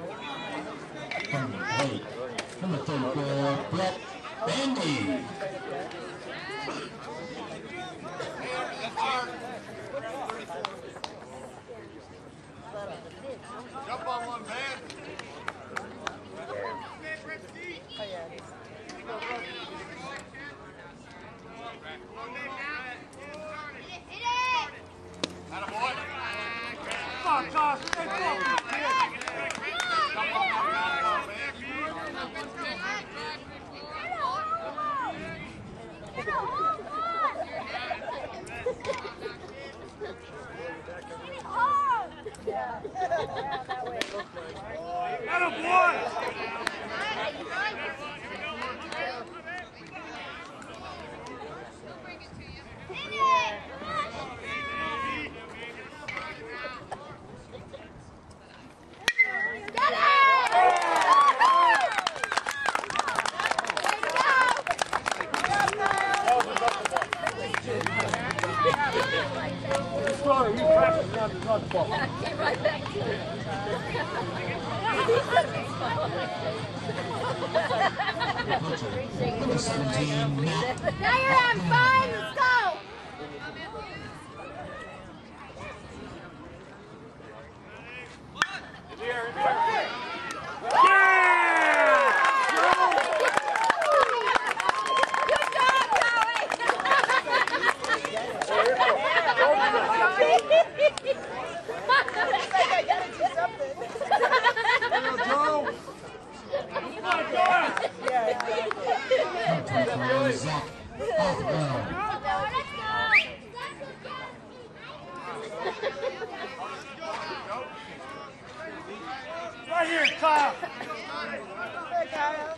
The plate, number 34, Brett Bandy. Attaboy. to not the ball. Pitcher, number 17, Matt Now you're on five. Right here, Kyle. Hey, Kyle.